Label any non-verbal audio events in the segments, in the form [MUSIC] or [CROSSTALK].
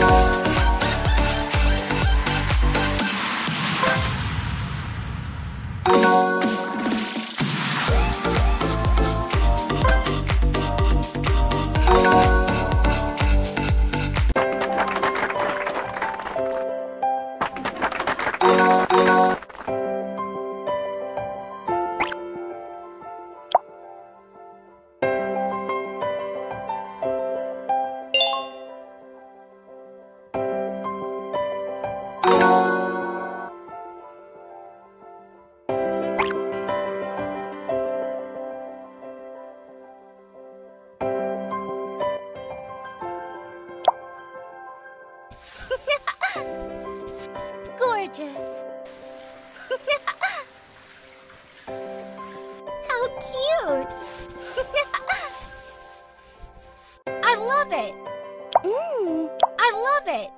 Bye. Gorgeous. [LAUGHS] How cute! [LAUGHS] I love it! Mmm, I love it!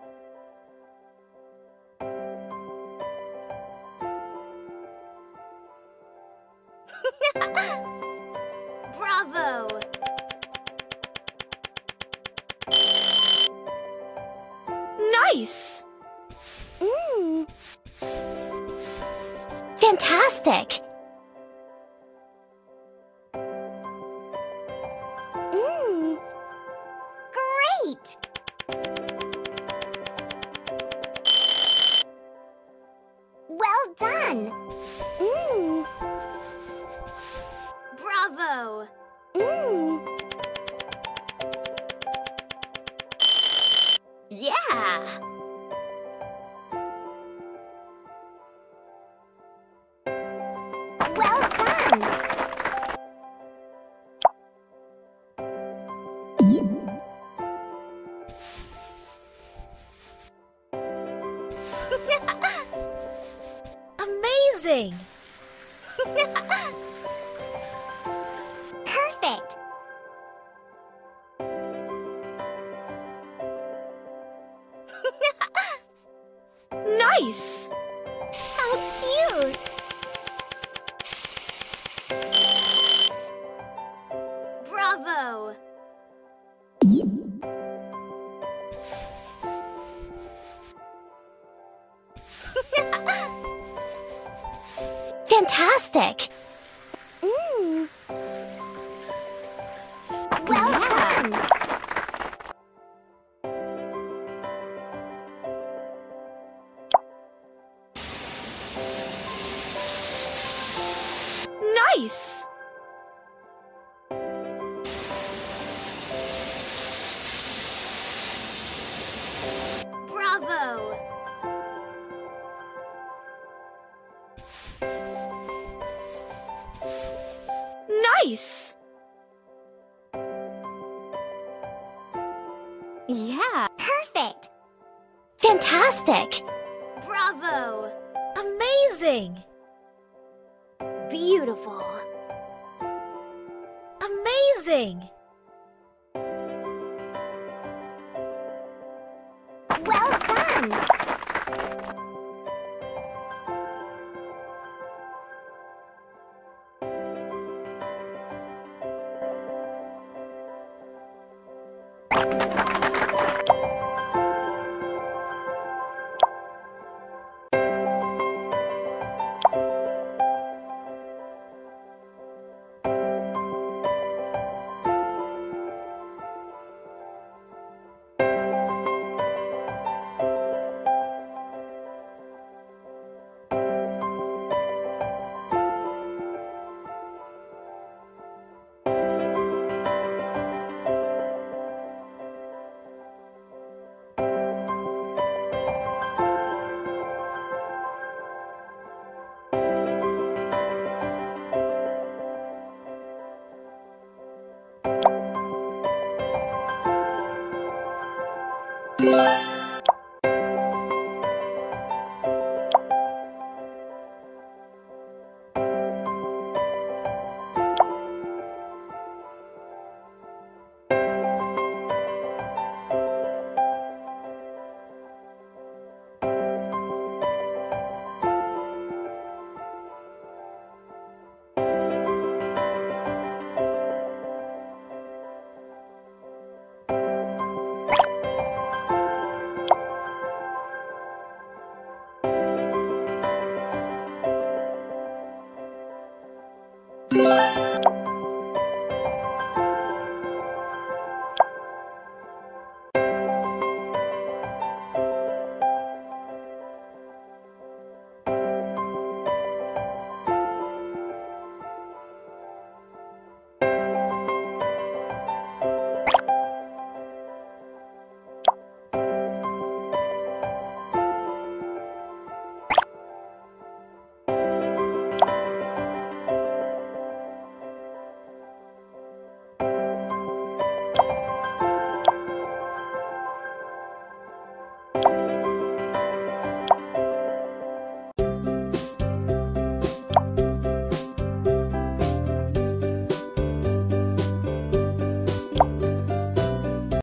[LAUGHS] Bravo! Nice! Fantastic! Nice! Bravo! Nice! Yeah. Perfect! Fantastic! Bravo! Amazing! Beautiful! Amazing! Well done!